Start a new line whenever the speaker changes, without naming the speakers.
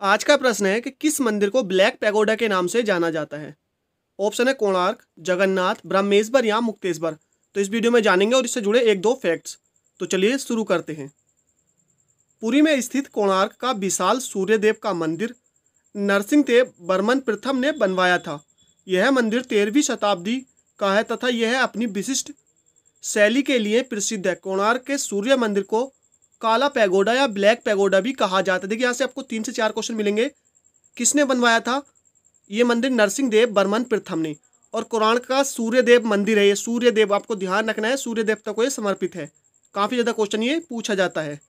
आज का प्रश्न है कि किस मंदिर को ब्लैक पैगोडा के नाम से जाना जाता है? ऑप्शन है कोणार्क, जगन्नाथ, ब्रह्मेश्वर या मुक्तेश्वर। तो इस वीडियो में जानेंगे और इससे जुड़े एक दो फैक्ट्स तो चलिए शुरू करते हैं। पुरी में स्थित कोणार्क का विशाल सूर्यदेव का मंदिर नरसिंह देव बर्मन प्रथम ने बनवाया था। यह मंदिर तेरहवीं शताब्दी का है तथा यह अपनी विशिष्ट शैली के लिए प्रसिद्ध है। कोणार्क के सूर्य मंदिर को काला पैगोडा या ब्लैक पैगोडा भी कहा जाता है। देखिए, यहाँ से आपको तीन से चार क्वेश्चन मिलेंगे। किसने बनवाया था? ये मंदिर नरसिंह देव बर्मन प्रथम ने। और कुरान का सूर्यदेव मंदिर है, ये सूर्यदेव, आपको ध्यान रखना है सूर्य देवता को ये समर्पित है। काफ़ी ज़्यादा क्वेश्चन ये पूछा जाता है।